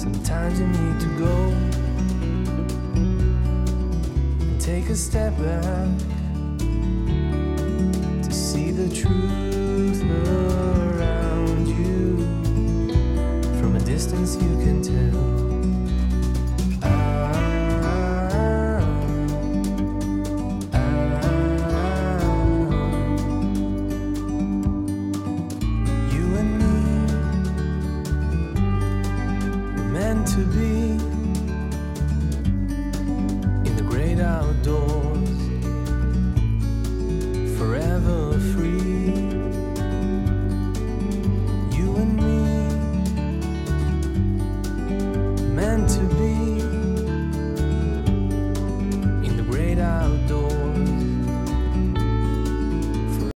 Sometimes you need to go. And take a step back to be